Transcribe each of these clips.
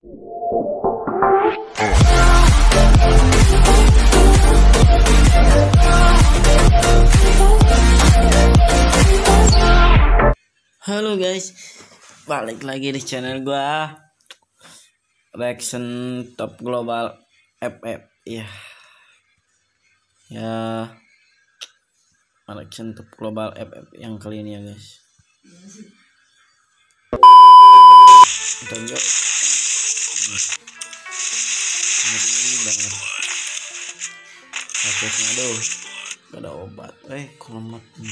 Halo guys, balik lagi di channel gua Reaction Top Global FF ya. Ya. Reaction Top Global FF yang kali ini ya guys. Tonjok. Ngeri banget. Sakitnya aduh. Gak ada obat. Eh, kelemat. Hmm.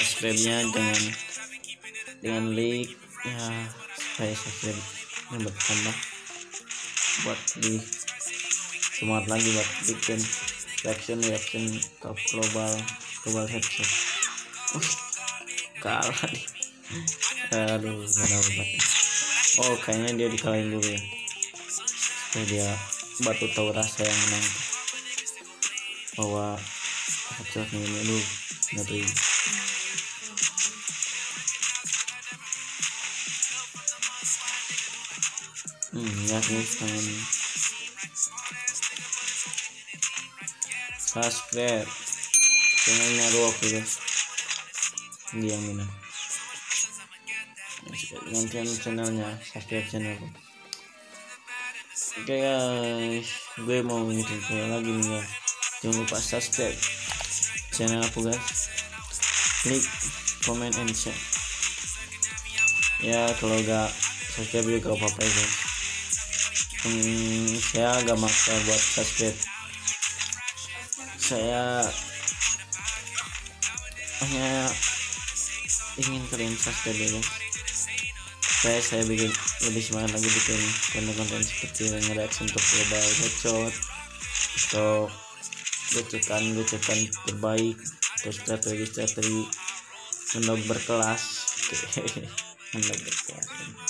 subscribe-nya dengan dengan link ya supaya subscribe yang bertambah buat di semangat lagi buat bikin reaction reaction top global global headset. Uh, kalah nih aduh gak ada obatnya oh kayaknya dia dikalahin dulu ya. Supaya dia batu tahu rasa yang menang. Bahwa headshotnya ini lu ngeri hmm ya nih subscribe. Channelnya Rock ya guys. Ini. Yang mana channelnya subscribe channel oke guys. Gue mau ngingetin lagi nih guys. Jangan lupa subscribe channel aku guys. Klik comment and share. Ya kalau gak subscribe juga apa-apa ya guys. Hmm, saya agak maksa buat subscribe saya hanya ingin kalian subscribe ya supaya saya bikin lebih semangat lagi bikin konten-konten seperti reaction untuk global headshot atau gocekan gocekan terbaik atau strategi strategi mendok berkelas. Mendok berkelas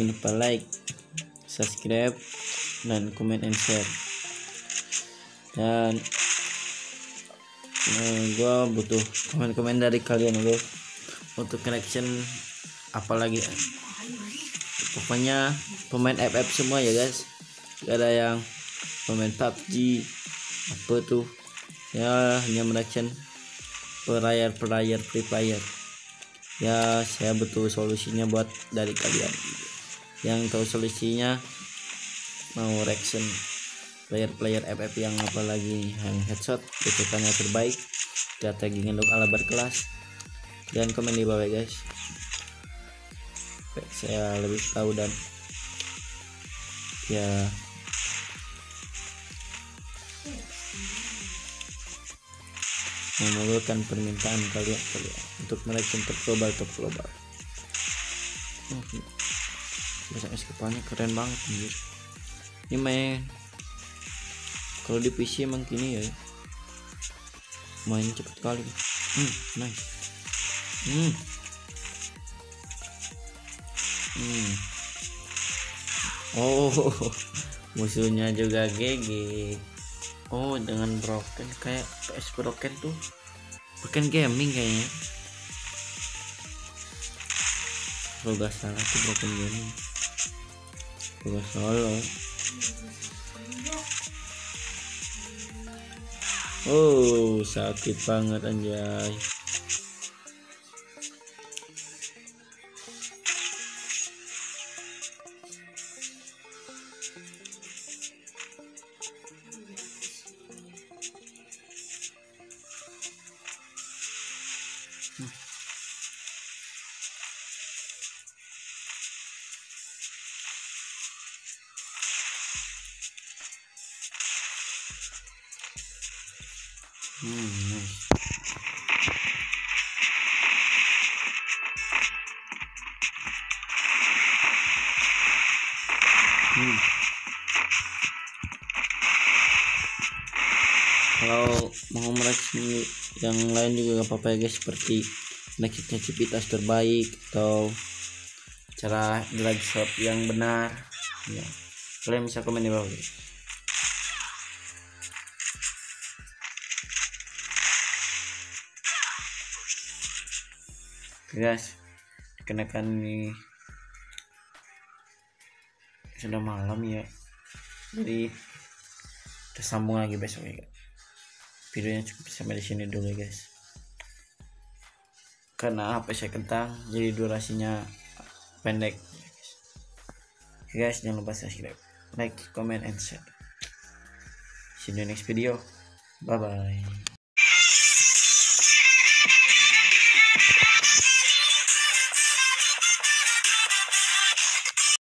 jangan lupa like subscribe dan comment and share. Dan uh, gue butuh komen-komen dari kalian lo untuk connection apalagi pokoknya pemain FF semua ya guys. Gak ada yang pemain PUBG apa tuh. Ya hanya mereaction player player free player. Ya saya butuh solusinya buat dari kalian yang tahu solusinya mau reaction player-player FF yang apalagi yang headshot kecepatan terbaik. Strategi ngendok ala berkelas. Dan komen di bawah guys. Saya lebih tahu dan ya. Memulihkan permintaan kalian kalian untuk mereka untuk global top global oh, SMS kepalanya keren banget anjir. Ini main kalau di PC emang gini ya. Main cepet kali hmm nice. Hmm. Hmm. Oh musuhnya juga GG oh dengan broken kayak PS broken tuh. Broken gaming kayaknya. Kalau gak salah tuh broken gaming gak salah oh sakit banget anjay hmm. Nice hmm. kalau mau meracik yang lain juga gak apa-apa ya guys. Seperti meraciknya cipitas terbaik atau cara drag shot yang benar. Ya. Kalian bisa komen di bawah guys guys dikenakan ini. Sudah malam ya. Jadi kita sambung lagi besok ya videonya cukup sampai di sini dulu ya guys. Karena HP saya kentang jadi durasinya pendek. Okay, guys jangan lupa subscribe like comment and share. See you in the next video. Bye bye